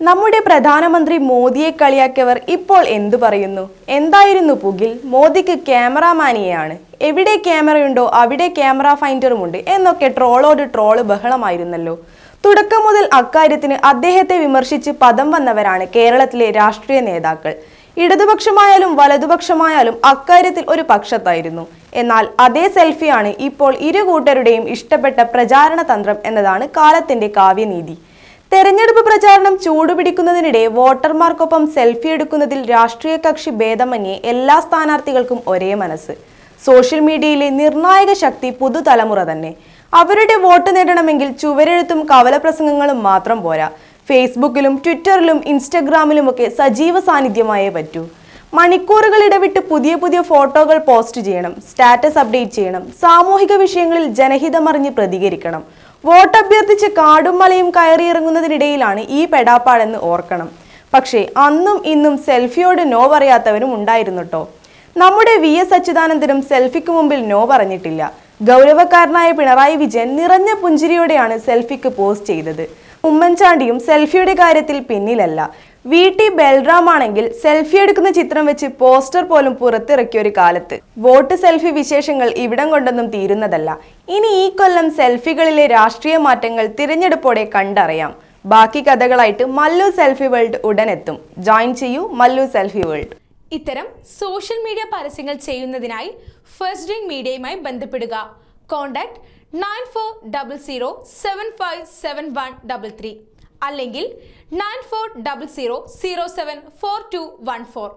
നമ്മുടെ പ്രധാനമന്ത്രി മോദിയെ കളിയാക്കിയവർ ഇപ്പോൾ എന്തു പറയുന്നു? എന്തായിരുന്നു പുകിൽ? മോദിക്ക് ക്യാമറാമാനിയെയാണ്. എവിടെ ക്യാമറയുണ്ടോ അവിടെ ക്യാമറ ഫൈൻഡറുമുണ്ട്. എന്നൊക്കെ ട്രോളോട് ട്രോൾ ബഹളമായിരുന്നല്ലോ. തുടക്കം മുതൽ അക്കാര്യത്തിന് അദ്ദേഹത്തെ വിമർശിച്ച് പദം വന്നവരാണ് കേരളത്തിലെ രാഷ്ട്രീയ നേതാക്കൾ. ഇടതുപക്ഷമായാലും വലതുപക്ഷമായാലും അക്കാര്യത്തിൽ ഒരു പക്ഷത്തായിരുന്നു. എന്നാൽ അതേ സെൽഫിയാണ് ഇപ്പോൾ ഇരു കൂട്ടരുടെയും ഇഷ്ടപ്പെട്ട പ്രചാരണ തന്ത്രം എന്നതാണ് കാലത്തിന്റെ കാവ്യനീതി. തെരഞ്ഞെടുപ്പ് പ്രചാരണം ചൂടുപിടിക്കുന്നതിനിടെ വോട്ടർമാർക്കൊപ്പം സെൽഫി എടുക്കുന്നതിൽ രാഷ്ട്രീയ കക്ഷി ഭേദമന്യേ എല്ലാ സ്ഥാനാർത്ഥികൾക്കും ഒരേ മനസ്സ്. സോഷ്യൽ മീഡിയയിലെ നിർണായക ശക്തി പുതുതലമുറ തന്നെ. അവരുടെ വോട്ട് നേടണമെങ്കിൽ ചുവരെഴുത്തും കവലപ്രസംഗങ്ങളും മാത്രം പോരാ. ഫേസ്ബുക്കിലും ട്വിറ്ററിലും ഇൻസ്റ്റഗ്രാമിലുമൊക്കെ സജീവ സാന്നിധ്യമായേ പറ്റൂ. മണിക്കൂറുകൾ ഇടവിട്ട് പുതിയ പുതിയ ഫോട്ടോകൾ പോസ്റ്റ് ചെയ്യണം സ്റ്റാറ്റസ് അപ്ഡേറ്റ് ചെയ്യണം സാമൂഹിക വിഷയങ്ങളിൽ ജനഹിതമറിഞ്ഞ് പ്രതികരിക്കണം. വോട്ട് അഭ്യർത്ഥിച്ച് കാടും മലയും കയറിയിറങ്ങുന്നതിനിടയിലാണ് ഈ പെടാപ്പാടെന്ന് ഓർക്കണം. പക്ഷേ അന്നും ഇന്നും സെൽഫിയോട് നോ പറയാത്തവരും ഉണ്ടായിരുന്നു കേട്ടോ നമ്മുടെ വി എസ് അച്യുതാനന്ദനും സെൽഫിക്ക് മുമ്പിൽ നോ പറഞ്ഞിട്ടില്ല. ഗൗരവക്കാരനായ പിണറായി വിജയൻ നിറഞ്ഞ പുഞ്ചിരിയോടെയാണ് സെൽഫിക്ക് പോസ്റ്റ് ചെയ്തത്. ഉമ്മൻചാണ്ടിയും സെൽഫിയുടെ കാര്യത്തിൽ പിന്നിലല്ല. വി ടി ബൽറാം ആണെങ്കിൽ സെൽഫി എടുക്കുന്ന ചിത്രം വെച്ച് പോസ്റ്റർ പോലും പുറത്തിറക്കിയ ഒരു കാലത്ത്. വോട്ട് സെൽഫി വിശേഷങ്ങൾ ഇവിടം കൊണ്ടൊന്നും തീരുന്നതല്ല. ഇനി ഈ കൊല്ലം സെൽഫികളിലെ രാഷ്ട്രീയ മാറ്റങ്ങൾ തിരഞ്ഞെടുപ്പോടെ കണ്ടറിയാം. ബാക്കി കഥകളായിട്ട് മല്ലു സെൽഫി വേൾഡ് ഉടനെത്തും. ജോയിൻ ചെയ്യൂ മല്ലു സെൽഫി വേൾഡ്. ഇത്തരം സോഷ്യൽ മീഡിയ പരസ്യങ്ങൾ ചെയ്യുന്നതിനായി ഫസ്റ്റ് ഡ്രിങ്ക് മീഡിയയുമായി ബന്ധപ്പെടുക. Contact nine four double zero seven five seven one double three. അല്ലെങ്കിൽ nine four double zero zero seven four two one four